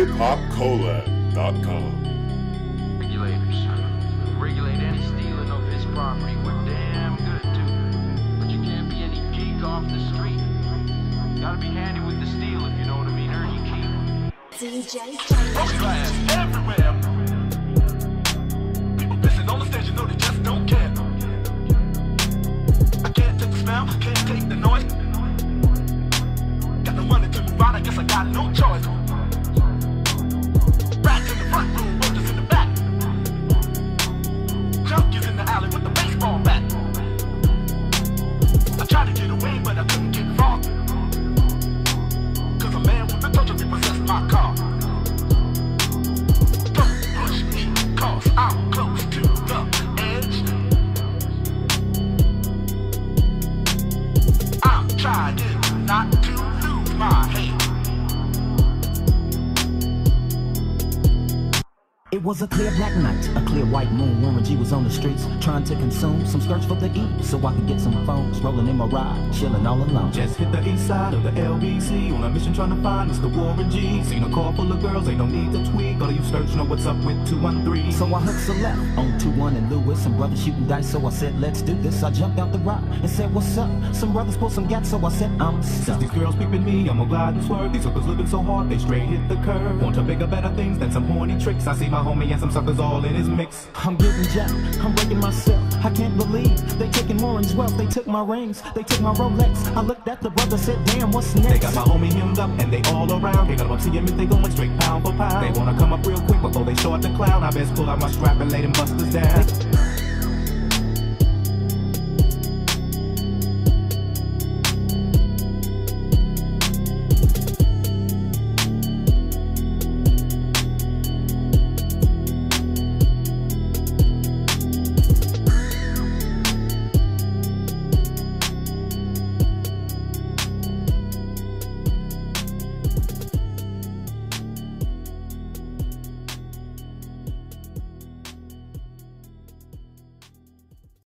hiphopcollab.com. Regulators. Regulate any stealing of his property. We're damn good too. But you can't be any geek off the street. Gotta be handy with the steel if you know what I mean. Earn your keep. DJ Glass everywhere. People pissing on the stage, you know they just don't care. I can't take the smell, can't take the noise. Got no money to move out, I guess I got no choice. My car. Don't push me, cause I'm It was a clear black night, a clear white moon. Warren G was on the streets trying to consume some skirts for the E, so I could get some phones. Rolling in my ride, chilling all alone. Just hit the east side of the LBC on a mission trying to find Mr. Warren G. Seen a car full of girls, ain't no need to tweak. All of you search know what's up with 213. So I hooked a left on 2-1 and Lewis. Some brothers shooting dice, so I said, let's do this. I jumped out the ride and said, what's up? Some brothers pulled some gas, so I said, I'm stuck. These girls peeping me, I'm gonna glide and swerve. These suckers living so hard, they straight hit the curve. Want to bigger, better things than some horny tricks. I see my homie and some suckers all in his mix. I'm getting jacked, I'm breaking myself. I can't believe they taking Warren's wealth. They took my rings, they took my Rolex. I looked at the brother, said, damn, what's next? They got my homie hemmed up and they all around. Can't got up see him if they going straight pound for pound. They wanna come up real quick before they show up the clown. I best pull out my strap and lay them busters down.